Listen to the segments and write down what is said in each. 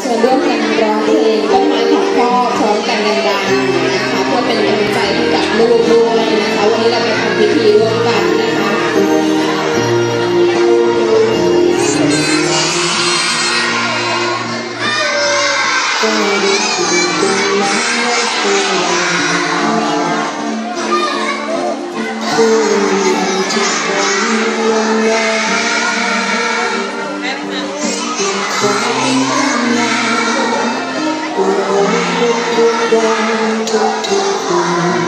เชิญร่วมกันร้องเพลงต้นไม้ของพ่อพร้อมกันดังๆนะคะเพื่อเป็นกำลังใจให้กับลูกด้วยนะคะวันนี้เราไปทำพิธีร่วมกันนะคะอืม ทุกทุกวัน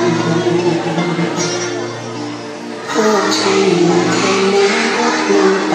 ผู้ที่อยู่ในนี้ลดลงไป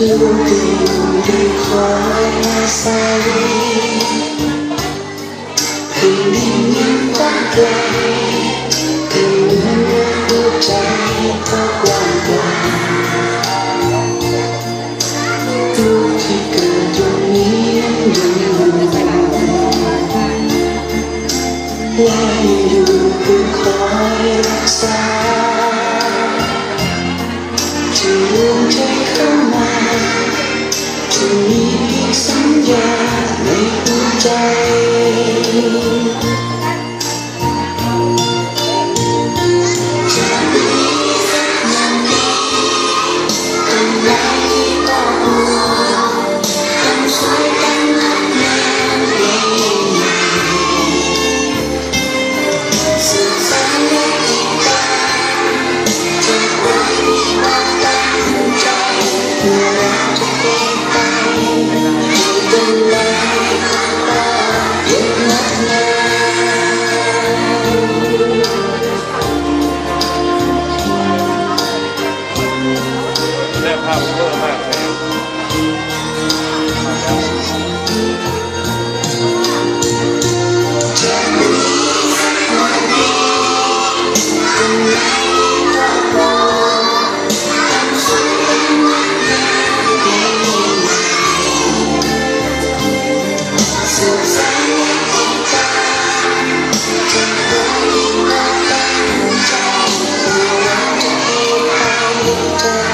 yêu tình đi khỏi xa đi tình mình những bóng cây จะลืมใจเข้ามา จะมีเพียงสัญญาในหัวใจ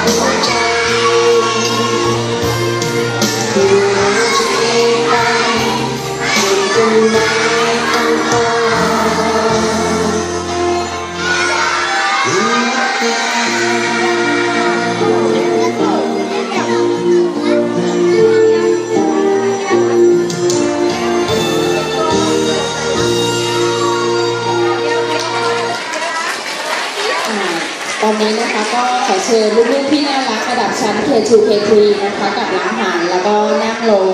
我莫 วันนี้นะคะก็ขอเชิญลูกๆที่น่ารักระดับชั้น K2 K3 นะคะกับล้างหางแล้วก็นั่งลง